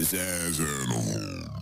is as animal.